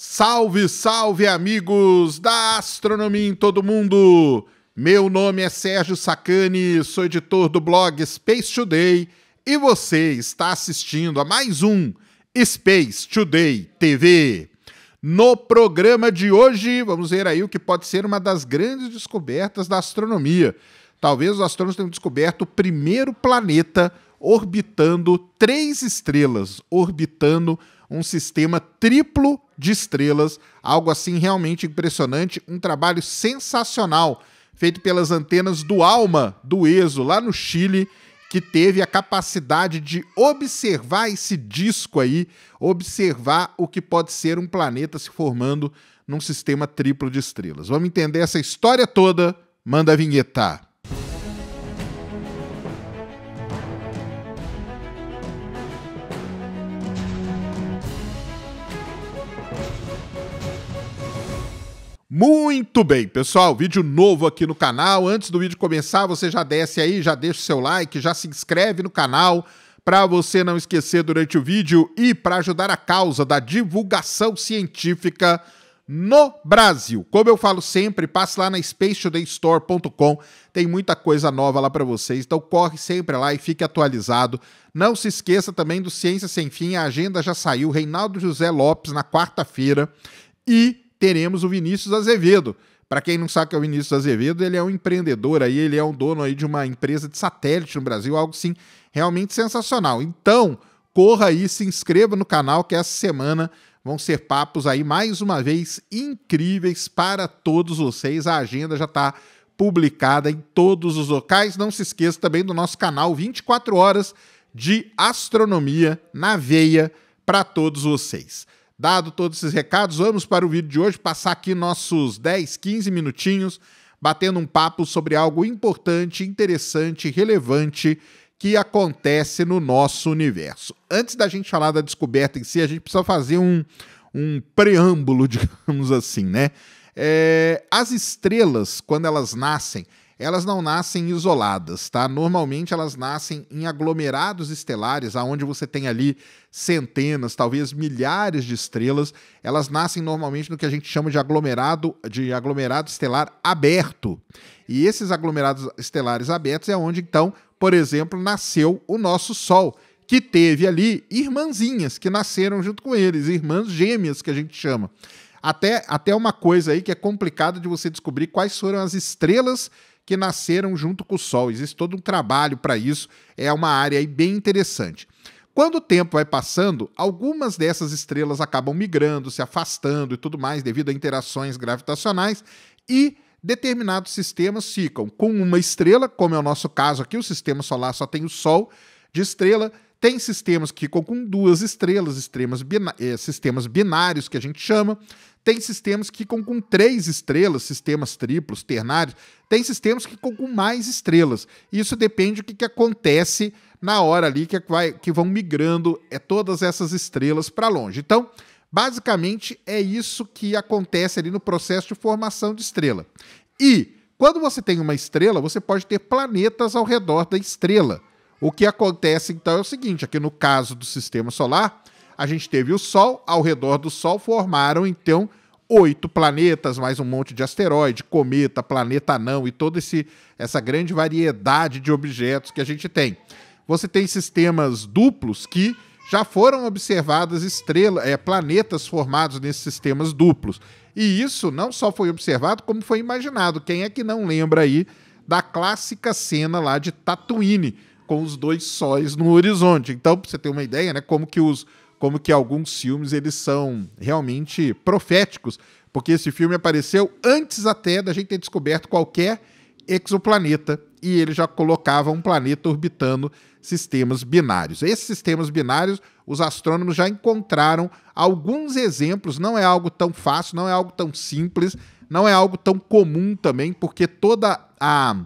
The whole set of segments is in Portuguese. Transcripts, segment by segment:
Salve, salve, amigos da astronomia em todo mundo! Meu nome é Sérgio Sacani, sou editor do blog Space Today e você está assistindo a mais um Space Today TV. No programa de hoje, vamos ver aí o que pode ser uma das grandes descobertas da astronomia. Talvez os astrônomos tenham descoberto o primeiro planeta orbitando três estrelas, orbitando um sistema triplo de estrelas, algo assim realmente impressionante, um trabalho sensacional feito pelas antenas do ALMA do ESO lá no Chile, que teve a capacidade de observar esse disco aí, observar o que pode ser um planeta se formando num sistema triplo de estrelas. Vamos entender essa história toda? Manda a vinheta. Muito bem, pessoal, vídeo novo aqui no canal. Antes do vídeo começar, você já desce aí, já deixa o seu like, já se inscreve no canal para você não esquecer durante o vídeo e para ajudar a causa da divulgação científica no Brasil. Como eu falo sempre, passe lá na spacetodaystore.com, tem muita coisa nova lá para vocês, então corre sempre lá e fique atualizado. Não se esqueça também do Ciência Sem Fim, a agenda já saiu, Reinaldo José Lopes na quarta-feira e teremos o Vinícius Azevedo. Para quem não sabe o que é o Vinícius Azevedo, ele é um empreendedor aí, ele é um dono aí de uma empresa de satélite no Brasil, algo sim realmente sensacional. Então, corra aí, se inscreva no canal que essa semana vão ser papos aí mais uma vez incríveis para todos vocês. A agenda já está publicada em todos os locais. Não se esqueça também do nosso canal 24 horas de astronomia na veia para todos vocês. Dado todos esses recados, vamos para o vídeo de hoje, passar aqui nossos 10, 15 minutinhos batendo um papo sobre algo importante, interessante, relevante que acontece no nosso universo. Antes da gente falar da descoberta em si, a gente precisa fazer um, um preâmbulo, digamos assim, né? É, as estrelas, quando elas nascem, elas não nascem isoladas, tá? Normalmente elas nascem em aglomerados estelares, aonde você tem ali centenas, talvez milhares de estrelas. Elas nascem normalmente no que a gente chama de aglomerado, de aglomerado estelar aberto. E esses aglomerados estelares abertos é onde então, por exemplo, nasceu o nosso Sol, que teve ali irmãzinhas que nasceram junto com eles, irmãs gêmeas que a gente chama. Até, até uma coisa aí que é complicada de você descobrir quais foram as estrelas que nasceram junto com o Sol. Existe todo um trabalho para isso, é uma área bem interessante. Quando o tempo vai passando, algumas dessas estrelas acabam migrando, se afastando e tudo mais devido a interações gravitacionais e determinados sistemas ficam com uma estrela, como é o nosso caso aqui, o sistema solar só tem o Sol de estrela. Tem sistemas que ficam com duas estrelas, eh, sistemas binários que a gente chama. Tem sistemas que ficam com três estrelas, sistemas triplos, ternários. Tem sistemas que ficam com mais estrelas. Isso depende do que, que acontece na hora ali que, vai, que vão migrando é, todas essas estrelas para longe. Então, basicamente, é isso que acontece ali no processo de formação de estrela. E quando você tem uma estrela, você pode ter planetas ao redor da estrela. O que acontece então é o seguinte: aqui no caso do sistema solar, a gente teve o Sol, ao redor do Sol formaram então oito planetas, mais um monte de asteroide, cometa, planeta anão e toda essa grande variedade de objetos que a gente tem. Você tem sistemas duplos que já foram observadas estrelas, é, planetas formados nesses sistemas duplos. E isso não só foi observado, como foi imaginado. Quem é que não lembra aí da clássica cena lá de Tatooine, com os dois sóis no horizonte? Então, para você ter uma ideia, né, como que os como que alguns filmes eles são realmente proféticos, porque esse filme apareceu antes até da gente ter descoberto qualquer exoplaneta e ele já colocava um planeta orbitando sistemas binários. Esses sistemas binários, os astrônomos já encontraram alguns exemplos, não é algo tão fácil, não é algo tão simples, não é algo tão comum também, porque toda a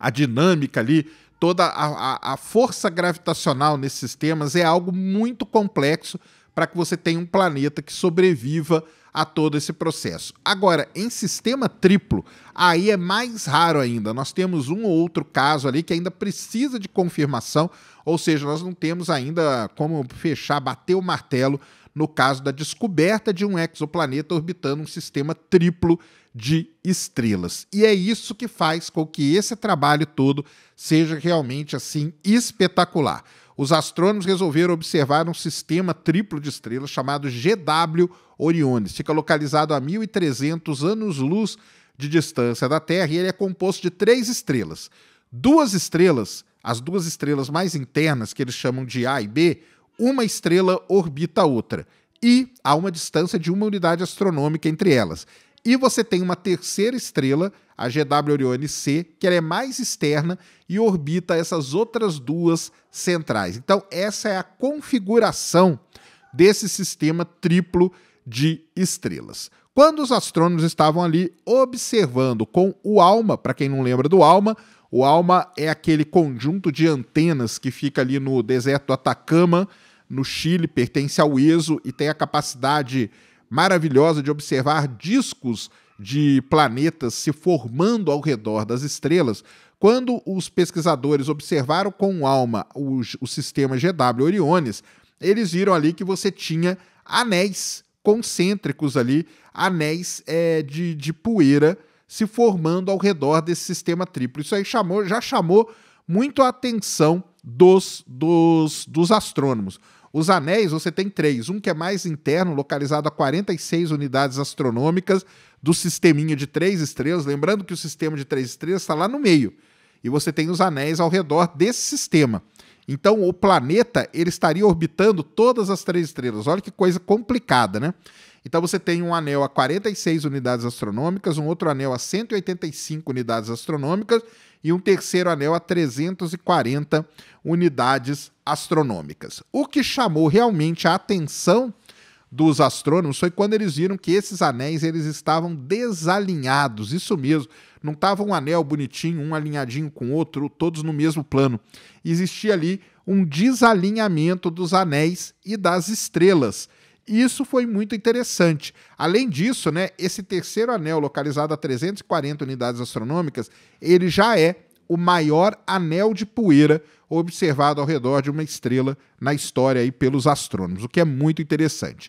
a dinâmica ali toda a, a, a força gravitacional nesses sistemas é algo muito complexo para que você tenha um planeta que sobreviva a todo esse processo. Agora, em sistema triplo, aí é mais raro ainda. Nós temos um ou outro caso ali que ainda precisa de confirmação, ou seja, nós não temos ainda como fechar, bater o martelo no caso da descoberta de um exoplaneta orbitando um sistema triplo de estrelas. E é isso que faz com que esse trabalho todo seja realmente assim espetacular. Os astrônomos resolveram observar um sistema triplo de estrelas chamado GW Orionis. Fica localizado a 1.300 anos-luz de distância da Terra e ele é composto de três estrelas. Duas estrelas, as duas estrelas mais internas, que eles chamam de A e B, uma estrela orbita a outra. E há uma distância de uma unidade astronômica entre elas. E você tem uma terceira estrela, a GW Orionis C, que ela é mais externa e orbita essas outras duas centrais. Então, essa é a configuração desse sistema triplo de estrelas. Quando os astrônomos estavam ali observando com o ALMA, para quem não lembra do ALMA, o ALMA é aquele conjunto de antenas que fica ali no deserto do Atacama, no Chile, pertence ao ESO e tem a capacidade maravilhosa de observar discos de planetas se formando ao redor das estrelas. Quando os pesquisadores observaram com ALMA o, o sistema GW Oriones, eles viram ali que você tinha anéis concêntricos ali, anéis é, de, de poeira se formando ao redor desse sistema triplo. Isso aí chamou, já chamou muito a atenção dos, dos, dos astrônomos. Os anéis, você tem três. Um que é mais interno, localizado a 46 unidades astronômicas do sisteminha de três estrelas. Lembrando que o sistema de três estrelas está lá no meio. E você tem os anéis ao redor desse sistema. Então, o planeta ele estaria orbitando todas as três estrelas. Olha que coisa complicada, né? Então, você tem um anel a 46 unidades astronômicas, um outro anel a 185 unidades astronômicas e um terceiro anel a 340 unidades astronômicas. O que chamou realmente a atenção dos astrônomos foi quando eles viram que esses anéis eles estavam desalinhados, isso mesmo, não estava um anel bonitinho, um alinhadinho com o outro, todos no mesmo plano. Existia ali um desalinhamento dos anéis e das estrelas. Isso foi muito interessante. Além disso, né, esse terceiro anel, localizado a 340 unidades astronômicas, ele já é o maior anel de poeira observado ao redor de uma estrela na história aí pelos astrônomos, o que é muito interessante.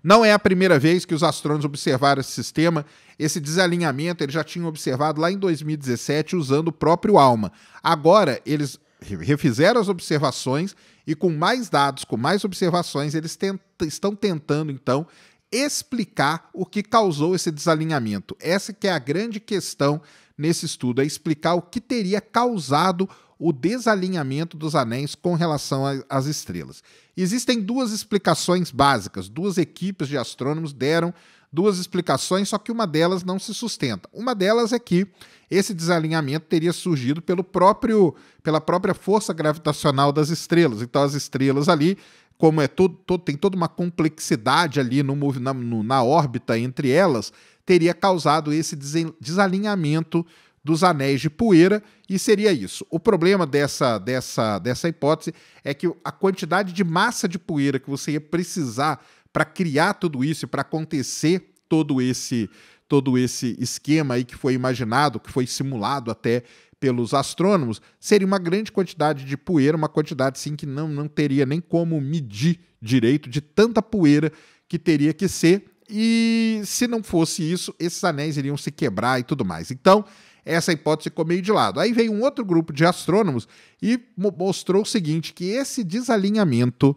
Não é a primeira vez que os astrônomos observaram esse sistema. Esse desalinhamento eles já tinham observado lá em 2017 usando o próprio ALMA. Agora eles refizeram as observações e com mais dados, com mais observações, eles tent estão tentando então explicar o que causou esse desalinhamento. Essa que é a grande questão nesse estudo, é explicar o que teria causado o desalinhamento dos anéis com relação às estrelas. Existem duas explicações básicas, duas equipes de astrônomos deram duas explicações, só que uma delas não se sustenta. Uma delas é que esse desalinhamento teria surgido pelo próprio, pela própria força gravitacional das estrelas. Então, as estrelas ali, como é todo, todo tem toda uma complexidade ali no, na, no, na órbita entre elas, teria causado esse desalinhamento dos anéis de poeira e seria isso. O problema dessa, dessa, dessa hipótese é que a quantidade de massa de poeira que você ia precisar para criar tudo isso e para acontecer todo esse todo esse esquema aí que foi imaginado, que foi simulado até pelos astrônomos, seria uma grande quantidade de poeira, uma quantidade sim que não, não teria nem como medir direito de tanta poeira que teria que ser. E se não fosse isso, esses anéis iriam se quebrar e tudo mais. Então, essa hipótese ficou meio de lado. Aí veio um outro grupo de astrônomos e mostrou o seguinte, que esse desalinhamento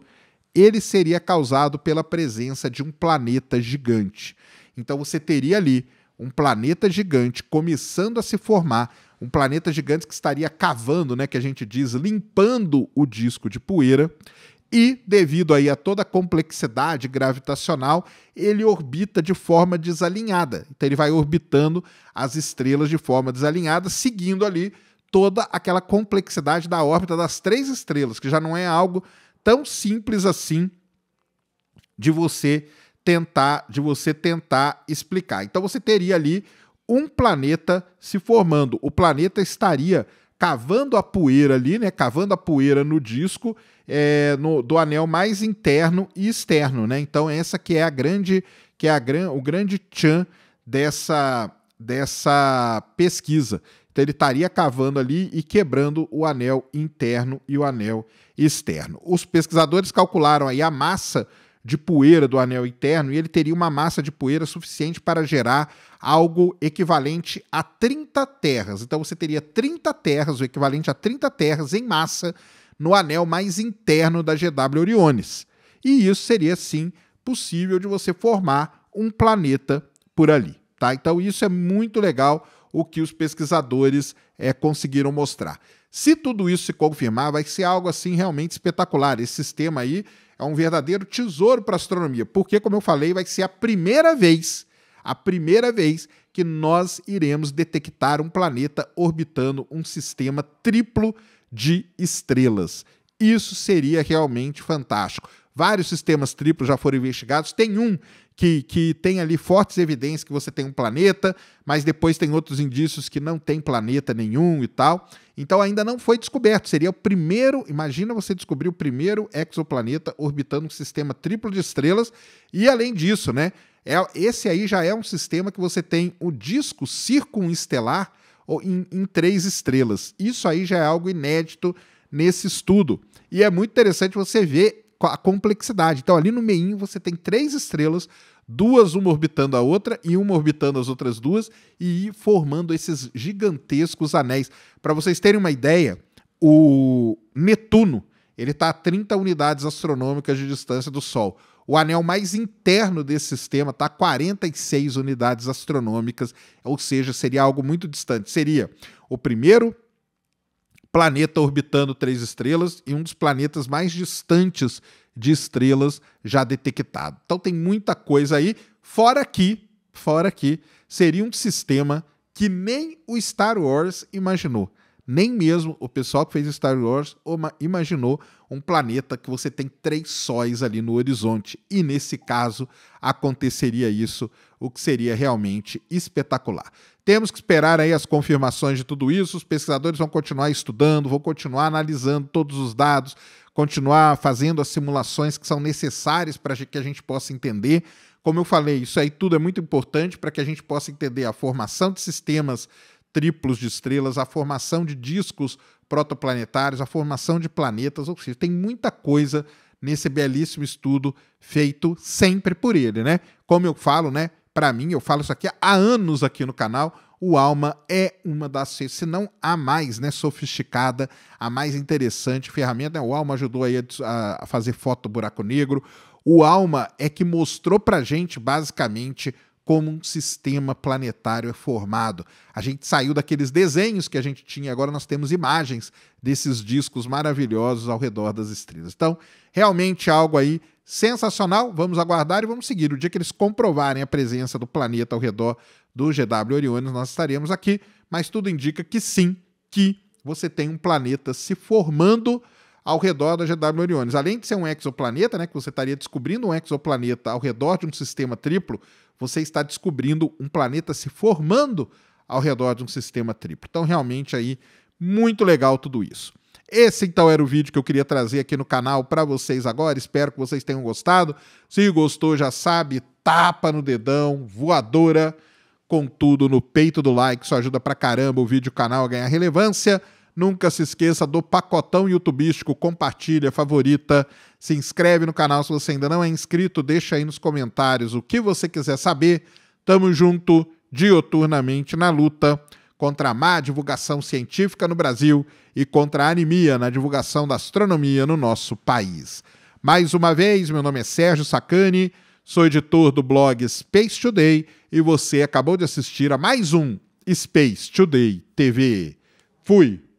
ele seria causado pela presença de um planeta gigante. Então você teria ali um planeta gigante começando a se formar, um planeta gigante que estaria cavando, né, que a gente diz, limpando o disco de poeira, e devido aí a toda a complexidade gravitacional, ele orbita de forma desalinhada. Então ele vai orbitando as estrelas de forma desalinhada, seguindo ali toda aquela complexidade da órbita das três estrelas, que já não é algo tão simples assim de você tentar, de você tentar explicar. Então você teria ali um planeta se formando. O planeta estaria cavando a poeira ali, né? Cavando a poeira no disco é, no, do anel mais interno e externo, né? Então essa que é a grande, que é a gran, o grande tchan dessa dessa pesquisa. Então ele estaria cavando ali e quebrando o anel interno e o anel externo. Os pesquisadores calcularam aí a massa de poeira do anel interno e ele teria uma massa de poeira suficiente para gerar algo equivalente a 30 terras. Então você teria 30 terras, o equivalente a 30 terras em massa no anel mais interno da GW Oriones. E isso seria sim possível de você formar um planeta por ali, tá? Então isso é muito legal o que os pesquisadores é, conseguiram mostrar. Se tudo isso se confirmar, vai ser algo assim realmente espetacular. Esse sistema aí é um verdadeiro tesouro para a astronomia, porque, como eu falei, vai ser a primeira vez, a primeira vez que nós iremos detectar um planeta orbitando um sistema triplo de estrelas. Isso seria realmente fantástico. Vários sistemas triplos já foram investigados. Tem um que, que tem ali fortes evidências que você tem um planeta, mas depois tem outros indícios que não tem planeta nenhum e tal. Então ainda não foi descoberto. Seria o primeiro. Imagina você descobrir o primeiro exoplaneta orbitando um sistema triplo de estrelas. E além disso, né? É, esse aí já é um sistema que você tem o disco circunestelar em, em três estrelas. Isso aí já é algo inédito nesse estudo. E é muito interessante você ver a complexidade. Então, ali no meio você tem três estrelas, duas uma orbitando a outra e uma orbitando as outras duas e formando esses gigantescos anéis. Para vocês terem uma ideia, o Netuno ele está a 30 unidades astronômicas de distância do Sol. O anel mais interno desse sistema está a 46 unidades astronômicas, ou seja, seria algo muito distante. Seria o primeiro planeta orbitando três estrelas e um dos planetas mais distantes de estrelas já detectado. Então tem muita coisa aí, fora que, fora que seria um sistema que nem o Star Wars imaginou. Nem mesmo o pessoal que fez Star Wars imaginou um planeta que você tem três sóis ali no horizonte. E nesse caso aconteceria isso, o que seria realmente espetacular. Temos que esperar aí as confirmações de tudo isso. Os pesquisadores vão continuar estudando, vão continuar analisando todos os dados, continuar fazendo as simulações que são necessárias para que a gente possa entender. Como eu falei, isso aí tudo é muito importante para que a gente possa entender a formação de sistemas triplos de estrelas, a formação de discos protoplanetários, a formação de planetas, ou seja, tem muita coisa nesse belíssimo estudo feito sempre por ele, né? Como eu falo, né? Para mim, eu falo isso aqui há anos aqui no canal, o ALMA é uma das, se não a mais né, sofisticada, a mais interessante ferramenta. O ALMA ajudou aí a, a fazer foto do buraco negro. O ALMA é que mostrou para gente, basicamente, como um sistema planetário é formado. A gente saiu daqueles desenhos que a gente tinha, agora nós temos imagens desses discos maravilhosos ao redor das estrelas. Então, realmente algo aí sensacional. Vamos aguardar e vamos seguir. O dia que eles comprovarem a presença do planeta ao redor do GW Oriones, nós estaremos aqui, mas tudo indica que sim, que você tem um planeta se formando ao redor da GW Oriones. Além de ser um exoplaneta, né, que você estaria descobrindo um exoplaneta ao redor de um sistema triplo, você está descobrindo um planeta se formando ao redor de um sistema triplo. Então, realmente aí muito legal tudo isso. Esse então era o vídeo que eu queria trazer aqui no canal para vocês agora. Espero que vocês tenham gostado. Se gostou, já sabe, tapa no dedão, voadora com tudo no peito do like. Isso ajuda pra caramba o vídeo o canal a ganhar relevância. Nunca se esqueça do pacotão youtubístico, compartilha, favorita, se inscreve no canal se você ainda não é inscrito, deixa aí nos comentários o que você quiser saber. Tamo junto dioturnamente na luta contra a má divulgação científica no Brasil e contra a anemia na divulgação da astronomia no nosso país. Mais uma vez, meu nome é Sérgio Sacani, sou editor do blog Space Today e você acabou de assistir a mais um Space Today TV. Fui!